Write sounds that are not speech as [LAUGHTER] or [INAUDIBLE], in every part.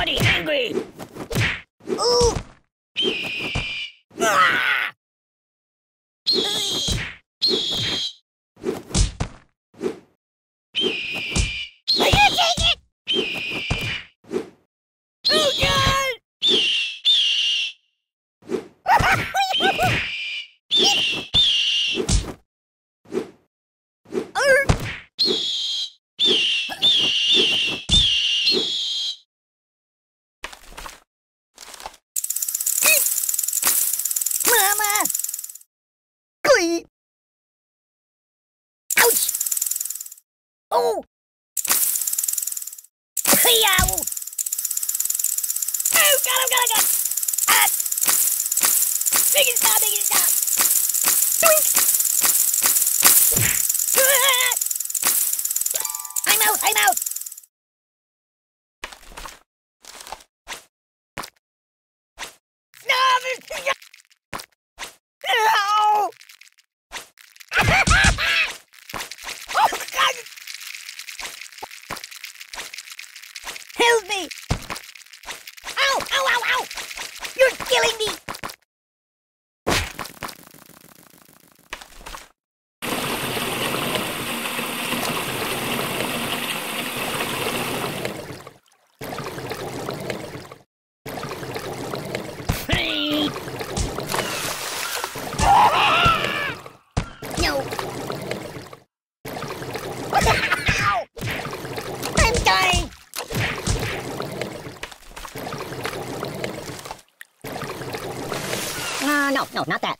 Buddy, angry. Ooh. Ah! I can't take it. Oh God! Arr! Mama! Glee! Ouch! Oh! Yow! Oh, God, oh, God, oh, God! Ah! Make it stop! Doink! No, no, no, not that.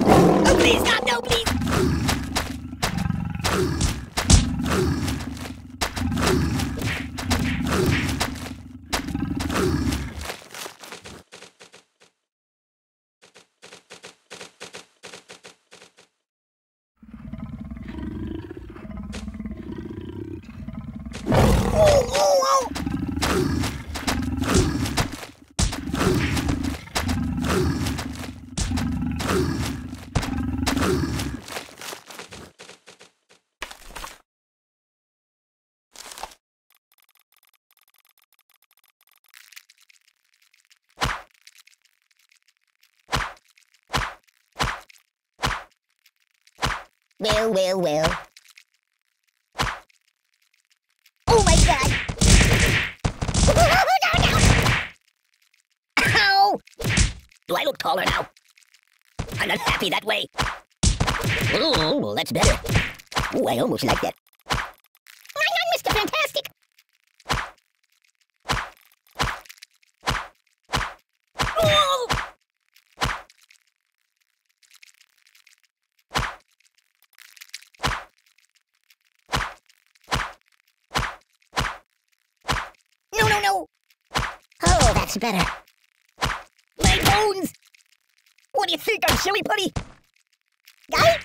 Oh, please, not, no, please. Oh, oh, oh. Well, well, well. Oh my god! [LAUGHS] no, no! Ow! Do I look taller now? I'm not happy that way. Oh, well, that's better. Oh, I almost like that. Why not, Mr. Fantastic? Oh! No, no, no! Oh, that's better. My bones! What do you think I'm, silly putty? Guy?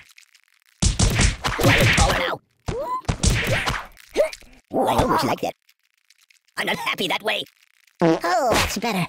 Taller now? Ooh, I almost like that. I'm not happy that way. Oh, that's better.